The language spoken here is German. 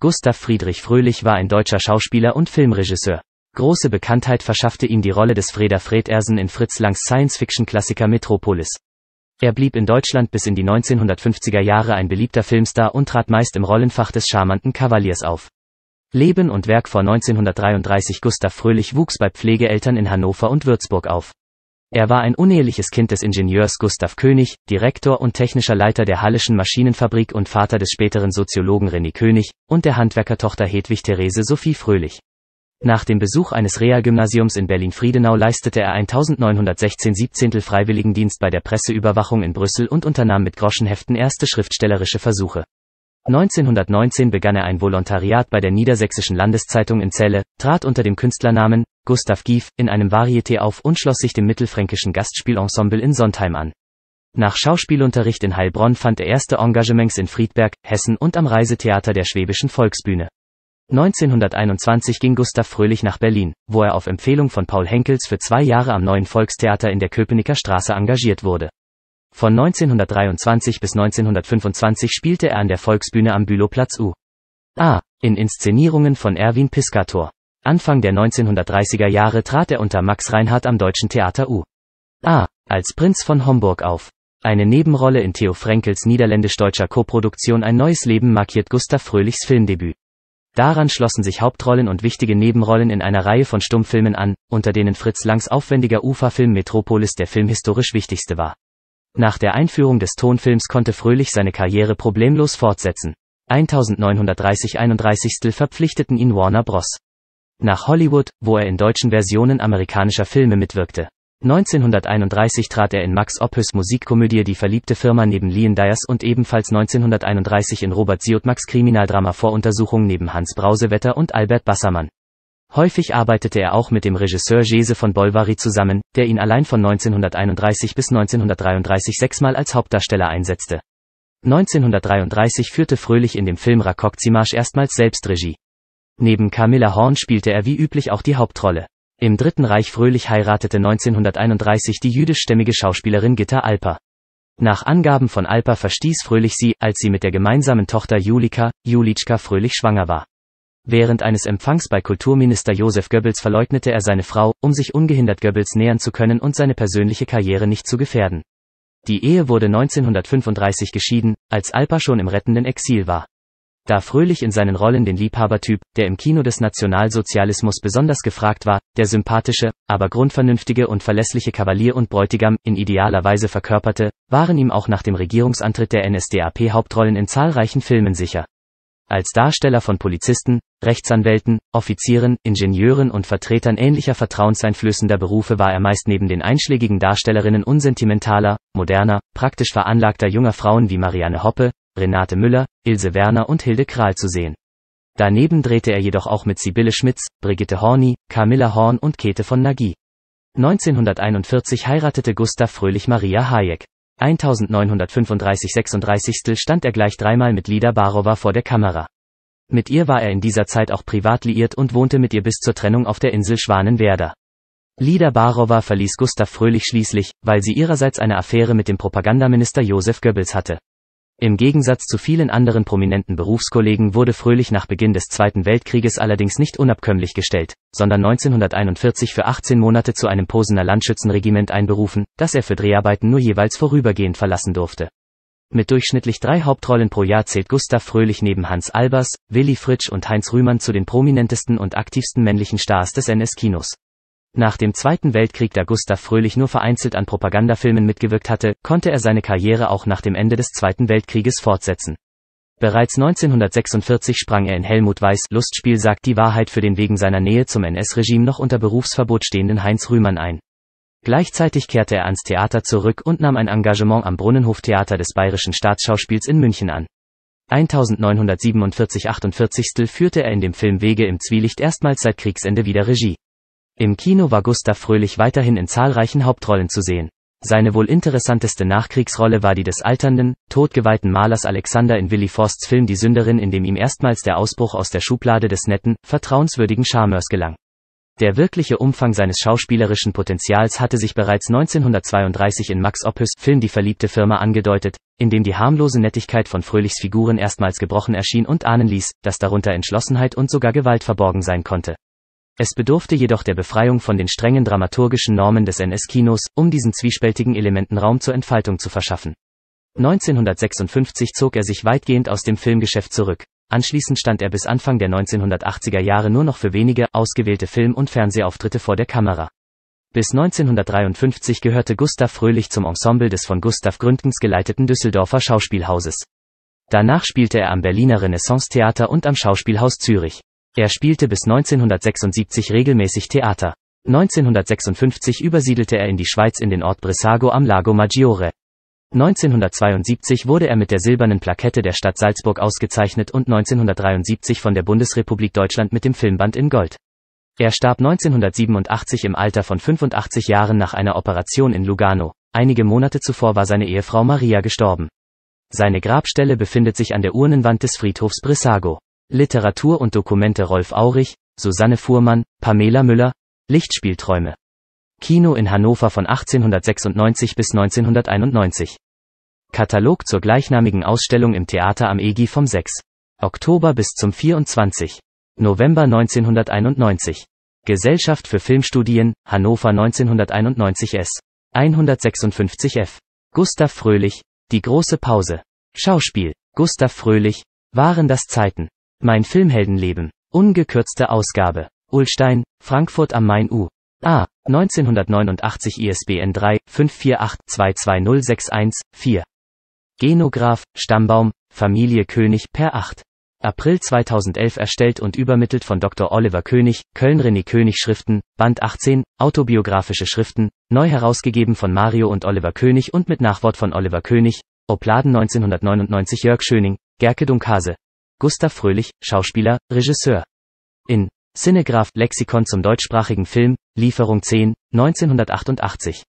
Gustav Friedrich Fröhlich war ein deutscher Schauspieler und Filmregisseur. Große Bekanntheit verschaffte ihm die Rolle des Freda Fredersen in Fritz Langs Science-Fiction-Klassiker Metropolis. Er blieb in Deutschland bis in die 1950er Jahre ein beliebter Filmstar und trat meist im Rollenfach des charmanten Kavaliers auf. Leben und Werk vor 1933 Gustav Fröhlich wuchs bei Pflegeeltern in Hannover und Würzburg auf. Er war ein uneheliches Kind des Ingenieurs Gustav König, Direktor und technischer Leiter der Hallischen Maschinenfabrik und Vater des späteren Soziologen René König und der Handwerkertochter Hedwig Therese Sophie Fröhlich. Nach dem Besuch eines Realgymnasiums in Berlin-Friedenau leistete er 1916 17. Freiwilligendienst bei der Presseüberwachung in Brüssel und unternahm mit Groschenheften erste schriftstellerische Versuche. 1919 begann er ein Volontariat bei der Niedersächsischen Landeszeitung in Celle, trat unter dem Künstlernamen Gustav Gief in einem Varieté auf und schloss sich dem mittelfränkischen Gastspielensemble in Sontheim an. Nach Schauspielunterricht in Heilbronn fand er erste Engagements in Friedberg, Hessen und am Reisetheater der Schwäbischen Volksbühne. 1921 ging Gustav Fröhlich nach Berlin, wo er auf Empfehlung von Paul Henkels für zwei Jahre am Neuen Volkstheater in der Köpenicker Straße engagiert wurde. Von 1923 bis 1925 spielte er an der Volksbühne am Bülowplatz U. A. In Inszenierungen von Erwin Piscator. Anfang der 1930er Jahre trat er unter Max Reinhardt am Deutschen Theater U. A. Als Prinz von Homburg auf. Eine Nebenrolle in Theo Frenkels niederländisch-deutscher Koproduktion Ein neues Leben markiert Gustav Fröhlichs Filmdebüt. Daran schlossen sich Hauptrollen und wichtige Nebenrollen in einer Reihe von Stummfilmen an, unter denen Fritz Langs aufwendiger Uferfilm Metropolis der filmhistorisch wichtigste war. Nach der Einführung des Tonfilms konnte Fröhlich seine Karriere problemlos fortsetzen. 1930 31. verpflichteten ihn Warner Bros. Nach Hollywood, wo er in deutschen Versionen amerikanischer Filme mitwirkte. 1931 trat er in Max Ophüs Musikkomödie Die verliebte Firma neben Leon Dyers und ebenfalls 1931 in Robert Siotmaks Kriminaldrama Voruntersuchung neben Hans Brausewetter und Albert Bassermann. Häufig arbeitete er auch mit dem Regisseur Gese von Bolvary zusammen, der ihn allein von 1931 bis 1933 sechsmal als Hauptdarsteller einsetzte. 1933 führte Fröhlich in dem Film Rakokzimarsch erstmals selbst Regie. Neben Camilla Horn spielte er wie üblich auch die Hauptrolle. Im Dritten Reich Fröhlich heiratete 1931 die jüdischstämmige Schauspielerin Gitta Alper. Nach Angaben von Alper verstieß Fröhlich sie, als sie mit der gemeinsamen Tochter Julika, Julitschka Fröhlich schwanger war. Während eines Empfangs bei Kulturminister Josef Goebbels verleugnete er seine Frau, um sich ungehindert Goebbels nähern zu können und seine persönliche Karriere nicht zu gefährden. Die Ehe wurde 1935 geschieden, als Alper schon im rettenden Exil war. Da Fröhlich in seinen Rollen den Liebhabertyp, der im Kino des Nationalsozialismus besonders gefragt war, der sympathische, aber grundvernünftige und verlässliche Kavalier und Bräutigam in idealer Weise verkörperte, waren ihm auch nach dem Regierungsantritt der NSDAP Hauptrollen in zahlreichen Filmen sicher. Als Darsteller von Polizisten, Rechtsanwälten, Offizieren, Ingenieuren und Vertretern ähnlicher vertrauenseinflößender Berufe war er meist neben den einschlägigen Darstellerinnen unsentimentaler, moderner, praktisch veranlagter junger Frauen wie Marianne Hoppe, Renate Müller, Ilse Werner und Hilde Kral zu sehen. Daneben drehte er jedoch auch mit Sibylle Schmitz, Brigitte Horny, Camilla Horn und Käthe von Nagy. 1941 heiratete Gustav Fröhlich Maria Hayek. 1935-36 stand er gleich dreimal mit Lida Barova vor der Kamera. Mit ihr war er in dieser Zeit auch privat liiert und wohnte mit ihr bis zur Trennung auf der Insel Schwanenwerder. Lida Barova verließ Gustav Fröhlich schließlich, weil sie ihrerseits eine Affäre mit dem Propagandaminister Josef Goebbels hatte. Im Gegensatz zu vielen anderen prominenten Berufskollegen wurde Fröhlich nach Beginn des Zweiten Weltkrieges allerdings nicht unabkömmlich gestellt, sondern 1941 für 18 Monate zu einem Posener Landschützenregiment einberufen, das er für Dreharbeiten nur jeweils vorübergehend verlassen durfte. Mit durchschnittlich drei Hauptrollen pro Jahr zählt Gustav Fröhlich neben Hans Albers, Willi Fritsch und Heinz Rühmann zu den prominentesten und aktivsten männlichen Stars des NS-Kinos. Nach dem Zweiten Weltkrieg, da Gustav Fröhlich nur vereinzelt an Propagandafilmen mitgewirkt hatte, konnte er seine Karriere auch nach dem Ende des Zweiten Weltkrieges fortsetzen. Bereits 1946 sprang er in Helmut Weiß Lustspiel sagt die Wahrheit für den wegen seiner Nähe zum NS-Regime noch unter Berufsverbot stehenden Heinz Rühmann ein. Gleichzeitig kehrte er ans Theater zurück und nahm ein Engagement am Brunnenhoftheater des Bayerischen Staatsschauspiels in München an. 1947-48 führte er in dem Film Wege im Zwielicht erstmals seit Kriegsende wieder Regie. Im Kino war Gustav Fröhlich weiterhin in zahlreichen Hauptrollen zu sehen. Seine wohl interessanteste Nachkriegsrolle war die des alternden, todgeweihten Malers Alexander in Willy Forsts Film Die Sünderin, in dem ihm erstmals der Ausbruch aus der Schublade des netten, vertrauenswürdigen Charmeurs gelang. Der wirkliche Umfang seines schauspielerischen Potenzials hatte sich bereits 1932 in Max Ophüs Film Die verliebte Firma angedeutet, in dem die harmlose Nettigkeit von Fröhlichs Figuren erstmals gebrochen erschien und ahnen ließ, dass darunter Entschlossenheit und sogar Gewalt verborgen sein konnte. Es bedurfte jedoch der Befreiung von den strengen dramaturgischen Normen des NS-Kinos, um diesen zwiespältigen Elementen Raum zur Entfaltung zu verschaffen. 1956 zog er sich weitgehend aus dem Filmgeschäft zurück. Anschließend stand er bis Anfang der 1980er Jahre nur noch für wenige, ausgewählte Film- und Fernsehauftritte vor der Kamera. Bis 1953 gehörte Gustav Fröhlich zum Ensemble des von Gustav Gründgens geleiteten Düsseldorfer Schauspielhauses. Danach spielte er am Berliner Renaissance-Theater und am Schauspielhaus Zürich. Er spielte bis 1976 regelmäßig Theater. 1956 übersiedelte er in die Schweiz in den Ort Brissago am Lago Maggiore. 1972 wurde er mit der silbernen Plakette der Stadt Salzburg ausgezeichnet und 1973 von der Bundesrepublik Deutschland mit dem Filmband in Gold. Er starb 1987 im Alter von 85 Jahren nach einer Operation in Lugano. Einige Monate zuvor war seine Ehefrau Maria gestorben. Seine Grabstelle befindet sich an der Urnenwand des Friedhofs Brissago. Literatur und Dokumente Rolf Aurich, Susanne Fuhrmann, Pamela Müller, Lichtspielträume. Kino in Hannover von 1896 bis 1991. Katalog zur gleichnamigen Ausstellung im Theater am EGI vom 6. Oktober bis zum 24. November 1991. Gesellschaft für Filmstudien, Hannover 1991 S. 156 F. Gustav Fröhlich, Die große Pause. Schauspiel, Gustav Fröhlich, waren das Zeiten. Mein Filmheldenleben. Ungekürzte Ausgabe. Ulstein, Frankfurt am Main U. A. 1989 ISBN 3 548 22061 4. Genograph, Stammbaum, Familie König per 8. April 2011 erstellt und übermittelt von Dr. Oliver König, Köln René König Schriften, Band 18, autobiografische Schriften, neu herausgegeben von Mario und Oliver König und mit Nachwort von Oliver König, Opladen 1999 Jörg Schöning, Gerke Dunkase. Gustav Fröhlich, Schauspieler, Regisseur. In Cinegraph Lexikon zum deutschsprachigen Film, Lieferung 10, 1988.